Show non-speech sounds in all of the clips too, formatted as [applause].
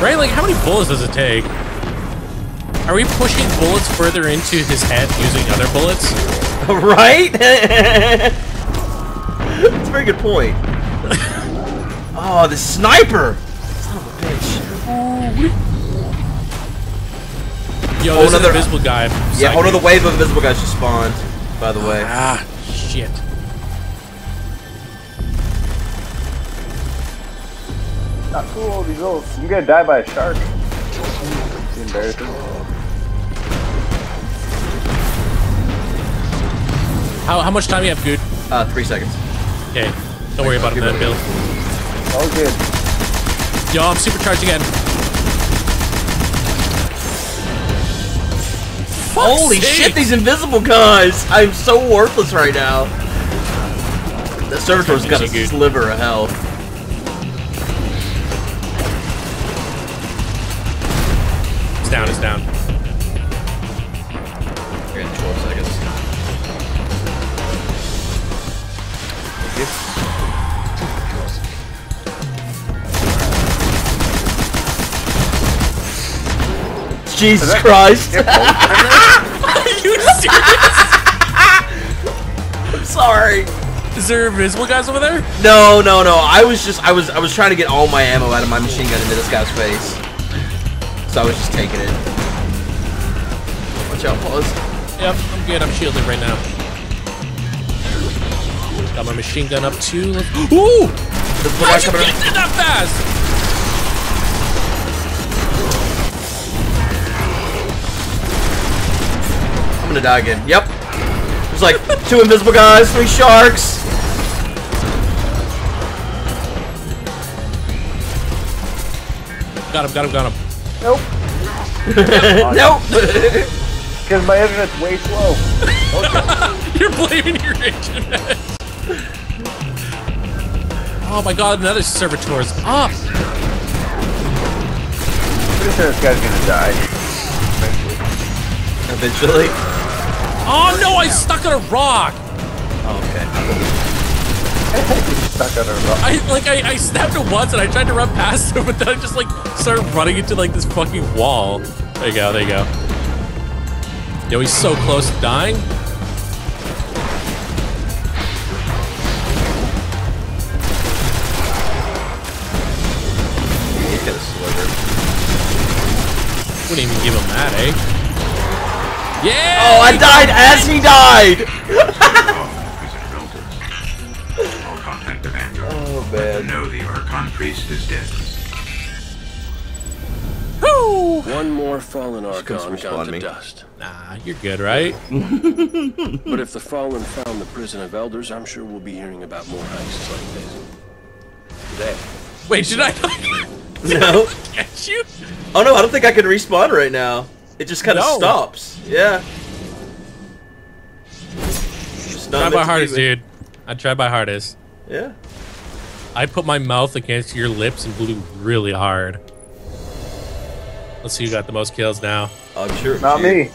Right? Like, how many bullets does it take? Are we pushing bullets further into his head using other bullets? [laughs] right? That's a very good point. [laughs] oh, the sniper! Son of a bitch. Yo, Oh, there's another- an invisible guy. Yeah, beside oh wave of invisible guys just spawned, by the way. Ah, shit. Not cool, these little. You gonna die by a shark. It's embarrassing. How, how much time you have, Guude? Uh, three seconds. Okay. Don't worry about it then, Bill. All good. Yo, I'm supercharged again. Holy sake. shit, these invisible guys! I'm so worthless right now. The servitor's got a Good. sliver of health. Jesus Christ! [laughs] Are you serious? I'm sorry. Is there invisible guys over there? No, no, no. I was just, I was, I was trying to get all my ammo out of my machine gun into this guy's face. So I was just taking it. Watch out, pause. Yep, I'm good. I'm shielded right now. Got my machine gun up too. Ooh! This guy How'd you get that fast? Gonna die again. Yep. There's like two invisible guys, three sharks. Got him, got him, got him. Nope. [laughs] nope. Because my internet's way slow. [laughs] You're blaming your internet. Oh my god, another servitor's up. Pretty sure this guy's gonna die. Eventually. Eventually. Oh no, I stuck on a rock. Okay. Stuck on a rock. I like I, I snapped it once and I tried to run past him, but then I just like started running into like this fucking wall. There you go, there you go. Yo, he's so close to dying. He's got a. Wouldn't even give him that, eh? Yeah! Oh, I died as he died. All contact abandoned. Oh man. Know the Archon priest is dead. Woo! One more fallen Archon gone respawn to me. dust. Nah, you're good, right? [laughs] But if the Fallen found the prison of elders, I'm sure we'll be hearing about more heists like this. Today. Wait, did I [laughs] No. [laughs] catch you? Oh no, I don't think I can respawn right now. It just kind of No. stops. Yeah. Just not Try my hardest, dude. I tried my hardest. Yeah. I put my mouth against your lips and blew really hard. Let's see who got the most kills now. I'm sure. Not you. me.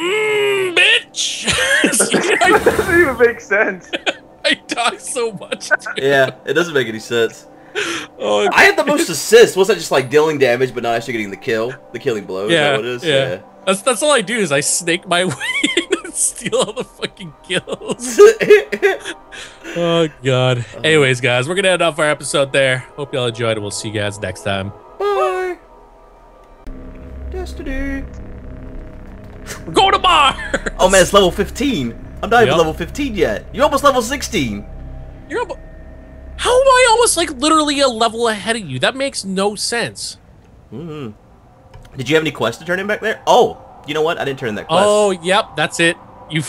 Mm, bitch! [laughs] That doesn't even make sense. [laughs] I die so much. dude. Yeah, it doesn't make any sense. Oh, I had the most assists. Wasn't that just like dealing damage, but not actually getting the kill, the killing blow? Is yeah, that what it is? yeah. That's that's all I do is I snake my [laughs] way in and steal all the fucking kills. [laughs] Oh god. Uh-huh. Anyways, guys, we're gonna end off our episode there. Hope y'all enjoyed, we'll see you guys next time. Bye. Destiny. [laughs] We're going to Mars. Oh man, it's level 15. I'm not even level 15 yet. You're almost level 16. You're almo- How almost like literally a level ahead of you? That makes no sense. Hmm. Did you have any quests to turn in back there? Oh, you know what? I didn't turn in that quest. Oh, yep, that's it. You,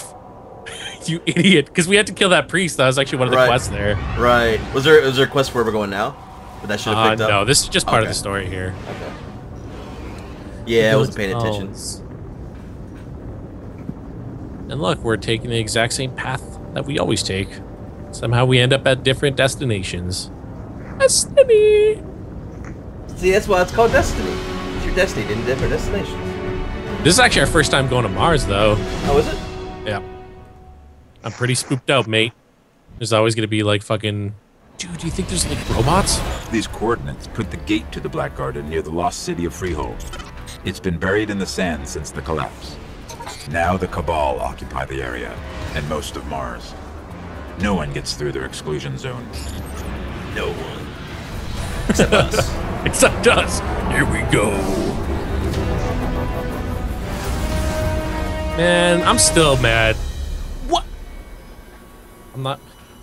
[laughs] you idiot! Because we had to kill that priest. That was actually one of the Right. quests there. right. Was there was there a quest where we're going now? But that should have Uh, picked up. no, this is just part of the story here. Okay. Yeah, I wasn't paying attention. Bones. And look, we're taking the exact same path that we always take. Somehow we end up at different destinations. Destiny. See, that's why it's called Destiny. It's your destiny in different destinations. This is actually our first time going to Mars, though. Oh, is it? Yeah. I'm pretty spooked out, mate. There's always gonna be like fucking Dude, do you think there's like robots? These coordinates put the gate to the Black Garden near the lost city of Freehold. It's been buried in the sand since the collapse. Now the Cabal occupy the area, and most of Mars. No one gets through their exclusion zone. No one. Except [laughs] us. Except us. Here we go. Man, I'm still mad. What? I'm not.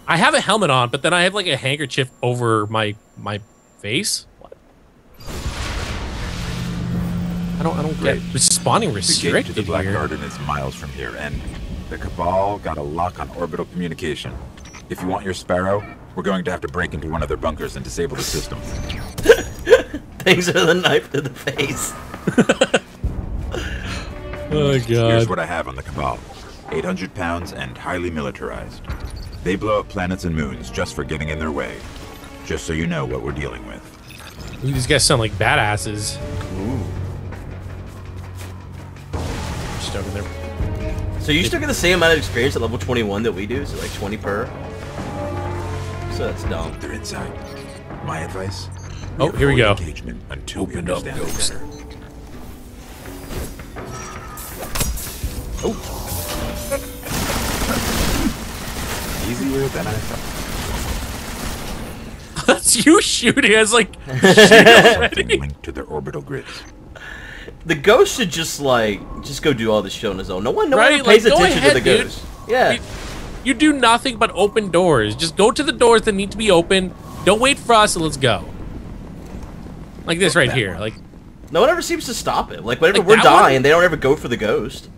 I have a helmet on, but then I have like a handkerchief over my my face. What? I don't. I don't Great. get responding The gate to the Black here. Garden is miles from here, and the Cabal got a lock on orbital communication. If you want your Sparrow, we're going to have to break into one of their bunkers and disable the system. [laughs] Thanks for the knife to the face. [laughs] Oh Here's god. what I have on the Cabal 800 pounds and highly militarized. They blow up planets and moons just for getting in their way. Just so you know what we're dealing with. Ooh, these guys sound like badasses. Just over there. So you still get the same amount of experience at level 21 that we do? So like 20 per? So that's dumb. They're inside. My advice? Oh, here we go. avoid Engagement until we Open up, understand it ghost. better. Oh. Easier than I thought. [laughs] That's you shooting. I was like, [laughs] Something linked to their orbital grids. The ghost should just like just go do all this shit on his own. No one, no Right, one pays like, attention ahead, to the dude. ghost. Yeah. You- you do nothing but open doors. Just go to the doors that need to be open. Don't wait for us and let's go. Like this right here. Like, No one ever seems to stop it. Like whenever Like we're dying, one? they don't ever go for the ghost.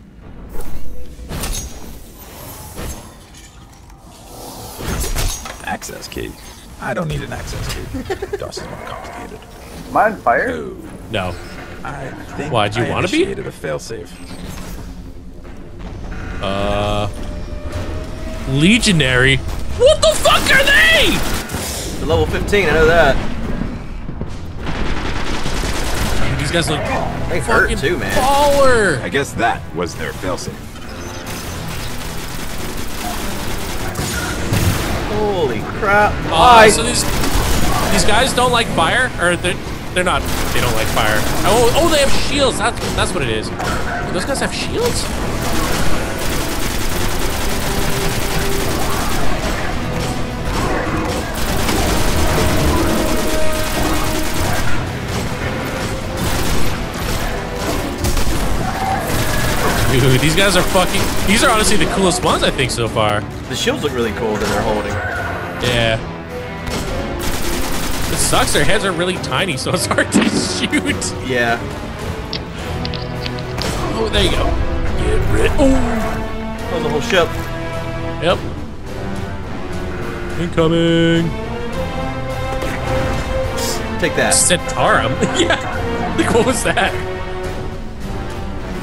Access key. I don't need an access key. [laughs] DOS is more complicated. Am I on fire? Oh, no. I think Why, do you I wanna be? initiated a failsafe. Uh. Legionary. What the fuck are they? They're level 15, I know that. Dude, these guys look They hurt too, man. baller. I guess that was their failsafe. Holy crap. Uh, Why? so these these guys don't like fire, or they're they're not. They don't like fire. Oh, oh, they have shields. That's that's what it is. Those guys have shields. Dude, these guys are fucking. These are honestly the coolest ones I think so far. the shields look really cool that they're holding. Yeah. It sucks. Their heads are really tiny, so it's [laughs] hard to shoot. Yeah. Oh, there you go. Get rid. Oh. The whole ship. Yep. Incoming. Take that. Centaurum? [laughs] yeah. Like, what was that?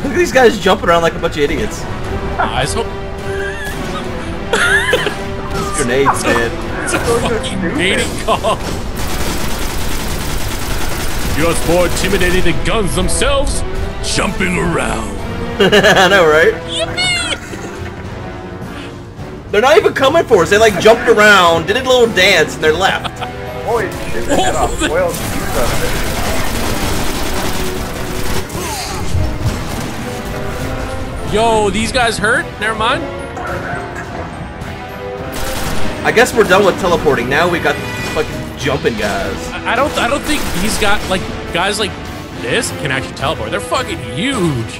Look at these guys jumping around like a bunch of idiots. I hope Grenades, man. it's a fucking mating call. Just more intimidating than guns themselves, jumping around. [laughs] I know, right? They're not even coming for us. They like jumped around, did a little dance, and they're left. Holy shit, they had a whale Yo, these guys hurt? Never mind. I guess we're done with teleporting. Now we got fucking jumping guys. I I don't I don't think he's got like guys like this can actually teleport. They're fucking huge.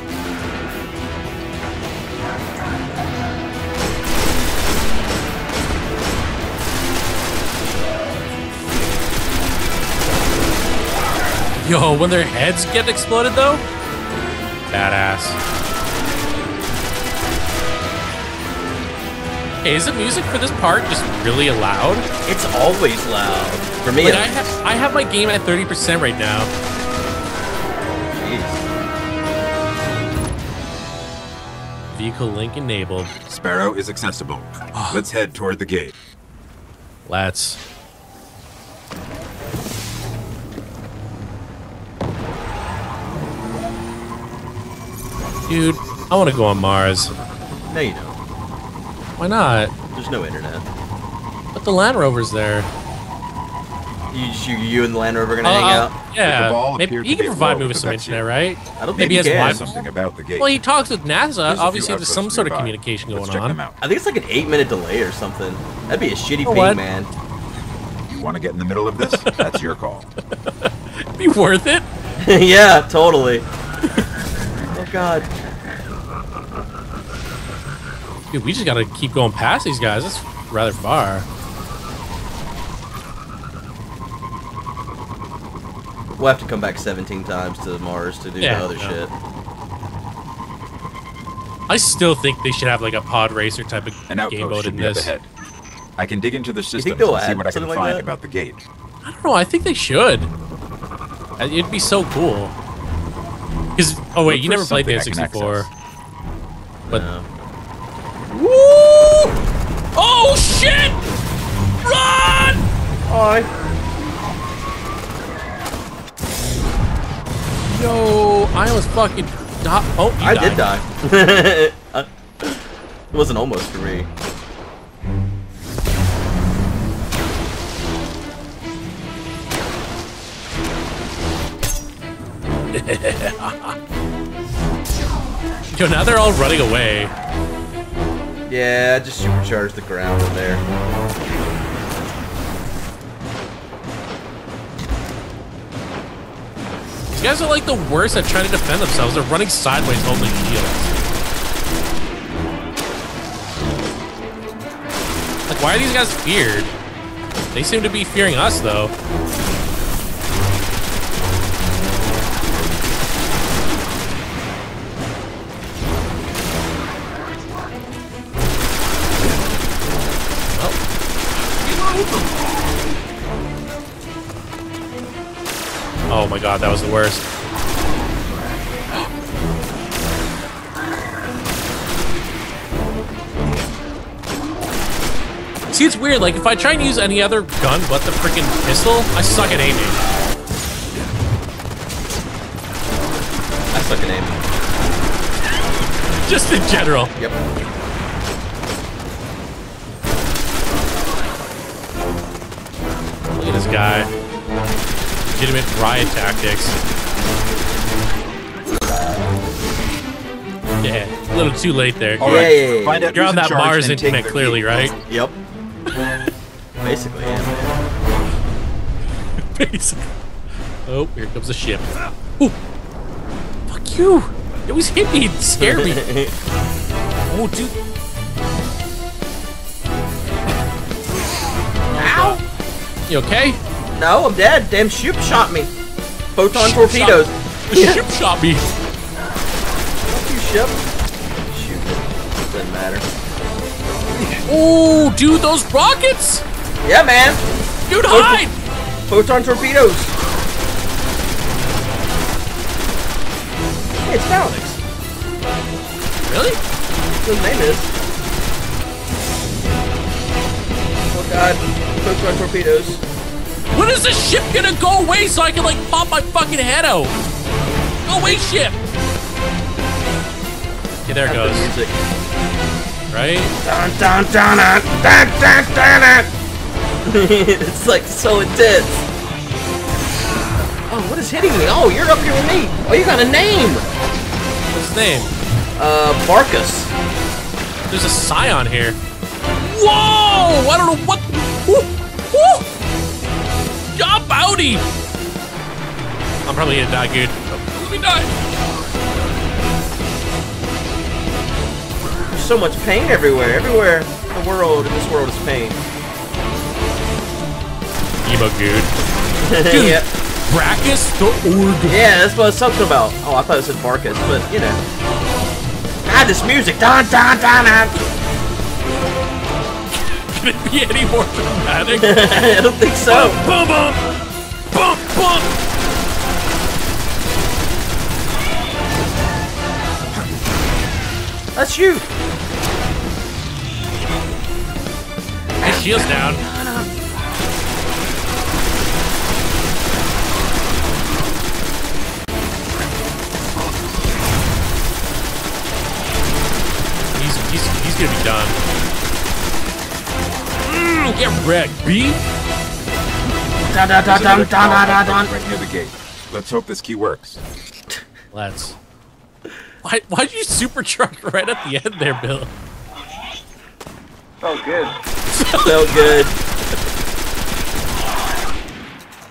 Yo, when their heads get exploded though, badass. Hey, is the music for this part just really loud? It's always loud. For me, Like, I have I have my game at 30% right now. Jeez. Vehicle link enabled. Sparrow is accessible. Ah. Let's head toward the gate. Let's. Dude, I want to go on Mars. No, you don't. Why not? There's no internet. But the Land Rover's there. You, you, you and the Land Rover are gonna Uh, hang out. Yeah, Cabal maybe he can provide low me with some internet, right? I don't Maybe think he he has can. Something about the gate. Well, he talks with NASA. There's Obviously, there's some sort of nearby. communication Let's going check on. them out. I think it's like an eight minute delay or something. That'd be a shitty know ping, what? man. You want to get in the middle of this? That's your call. [laughs] Be worth it. [laughs] yeah, totally. [laughs] oh god. Dude, we just gotta keep going past these guys. That's rather far. We'll have to come back 17 times to Mars to do Yeah, the other yeah. shit. I still think they should have like a pod racer type of An game outpost mode should in be this. ahead. I can dig into the system they'll and see what I can like find that? about the gate. I don't know. I think they should. Uh, It'd be so cool. Because oh wait, Look you never played the something I can N64. But No. Woo! Oh shit! Run! Hi. Yo, I almost fucking di- Oh, you I died. did die. [laughs] It wasn't almost for me. [laughs] Yo, now they're all running away. Yeah, just supercharged the ground in there. These guys are like the worst at trying to defend themselves. They're running sideways holding shields. Like, why are these guys feared? They seem to be fearing us, though. My god, that was the worst. See, it's weird. Like, if I try and use any other gun but the freaking pistol, I suck at aiming. I suck at aiming. Just in general. Yep. Look at this guy. Legitimate riot tactics. Yeah, a little too late there. All Yeah, right, yeah, yeah, find out You're on that Mars and internet clearly, right? Yep. [laughs] Basically, yeah. [laughs] Basically. Oh, here comes the ship. Ooh. Fuck you. It always hit me. It scared me. [laughs] oh, dude. Ow! You okay? No, I'm dead. Damn ship shot me. Photon Ship torpedoes. The [laughs] ship shot me. Fuck you, ship. Shoot it. Doesn't matter. Oh, dude, those rockets. Yeah, man. Dude, hide. Photon torpedoes. Hey, it's Phalanx. Really? His name is. Oh god. Photon torpedoes. When is this ship gonna go away so I can, like, pop my fucking head out? Go away, ship. Okay, there it the goes. music. Right? Dun dun dun dun dun dun dun dun. [laughs] it's like so intense. Oh, what is hitting me? Oh, you're up here with me. Oh, you got a name. What's his name? Uh, Barkus. There's a Scion here. Whoa! I don't know what. Woo! Woo! Job bounty! I'm probably gonna die, Guude. Let me die. There's so much pain everywhere. Everywhere in the world, in this world, is pain. Emo Guude. [laughs] Dude. yeah. Brachus the Org. yeah, that's what I was talking about. Oh, I thought it said Barkus, but you know. God, this music. Dun dun dun dun. Can it be any more dramatic? [laughs] I don't think so. Boom bum! Bum bum! That's you. His shield's down. He's, he's, he's gonna be done. Mm, get wrecked, B. Da da da There's dun another da da da right near the gate. Let's hope this key works. Let's. Why, why'd you supercharge right at the end there, Bill? Oh, good. So good.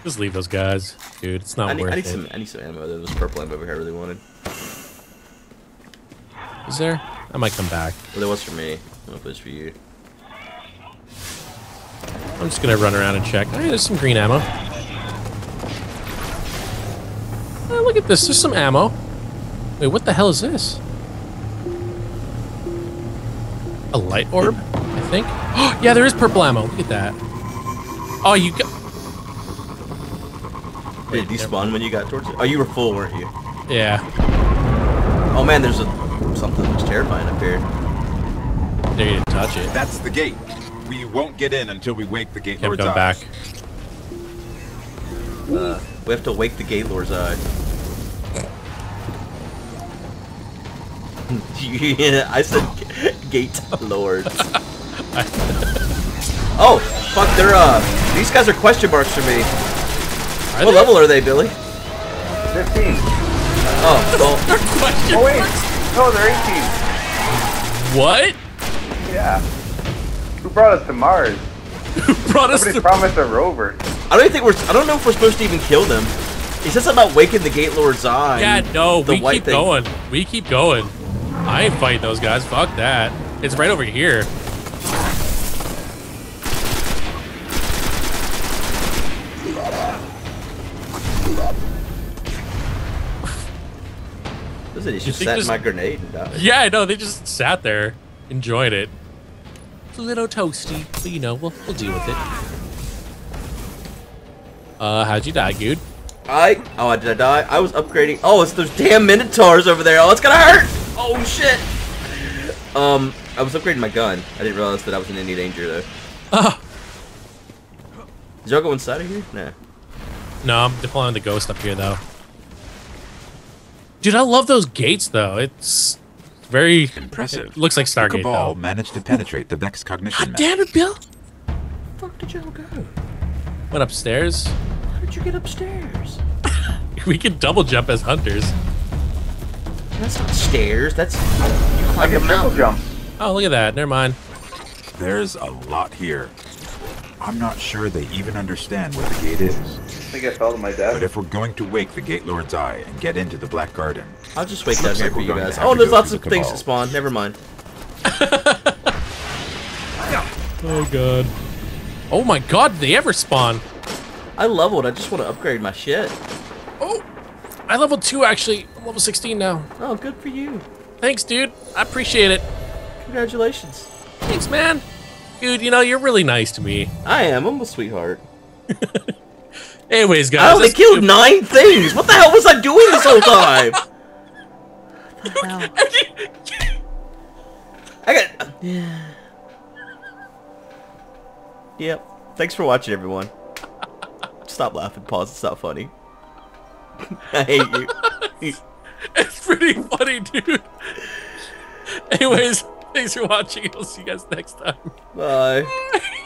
Just leave those guys. Dude, it's not I need, worth I need it. some I need some ammo. There was purple ammo over here I really wanted. Is there? I might come back. Well, there was for me. I don't know if it was for you. I'm just gonna run around and check. Oh, hey, there's some green ammo. Oh, look at this. There's some ammo. Wait, what the hell is this? A light orb, I think. Oh, [gasps] yeah, there is purple ammo. Look at that. Oh, you got. Did you spawn when you got towards it? Oh, you were full, weren't you? Yeah. Oh man, there's a something that looks terrifying up here. There you didn't touch it. That's the gate. We won't get in until we wake the gate Kept lord's going back. Uh, we have to wake the gate lord's eye. [laughs] I said gate lord. [laughs] oh, fuck! They're uh, these guys are question marks for me. Are what they? level are they, Billy? 15. Oh, well, [laughs] Question Oh, wait. marks? No, they're 18. What? Yeah. Who brought us to Mars? [laughs] Who brought us Somebody to. promised a rover. I don't think we're. I don't know if we're supposed to even kill them. He said something about waking the gate lord's eye. Yeah, no, we keep thing. going. We keep going. I ain't fighting those guys. Fuck that. It's right over here. Listen, he just think sat in my grenade and died. Yeah, I know. They just sat there, enjoyed it. A little toasty, but you know, we'll, we'll deal with it. Uh, how'd you die, dude? I oh did I die? I was upgrading. Oh, it's those damn minotaurs over there. Oh, it's gonna hurt. Oh shit. Um, I was upgrading my gun. I didn't realize that I was in any danger though. Oh, Did y'all go inside of here? Nah. no, I'm deploying the ghost up here, though. Dude, I love those gates, though. It's very Impressive. Looks like The Stargate, Cabal though. managed to penetrate the Vex cognition God damn it, Bill! Where the fuck did y'all go? Went upstairs. How did you get upstairs? [laughs] We can double jump as hunters. That's not stairs. That's you I climbed a triple mountain. jump. Oh, look at that. Never mind. There's a lot here. I'm not sure they even understand what the gate is. I think I fell to my But if we're going to wake the Gate Lord's Eye and get into the Black Garden, I'll just wait down here for you guys. Oh, there's lots of the things to spawn. Never mind. [laughs] Oh, God. Oh, my God. Did they ever spawn? I leveled. I just want to upgrade my shit. Oh, I leveled 2, actually. I'm level 16 now. Oh, good for you. Thanks, dude. I appreciate it. Congratulations. Thanks, man. Dude, you know, you're really nice to me. I am. I'm a sweetheart. [laughs] Anyways, guys. I only let's killed do- nine things. What the hell was I doing this whole time? What the hell? I got. Yeah. [sighs] Yep. Thanks for watching, everyone. Stop laughing. Pause. It's not funny. [laughs] I hate you. It's pretty funny, dude. Anyways, thanks for watching. I'll see you guys next time. Bye. [laughs]